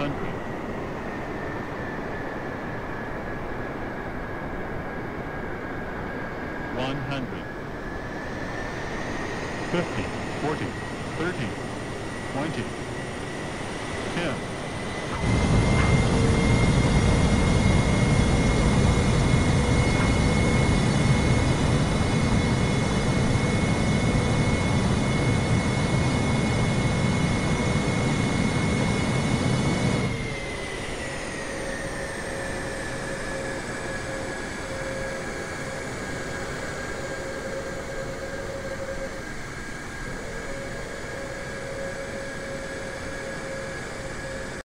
country. One hundred. Fifty, forty, thirty, twenty, ten.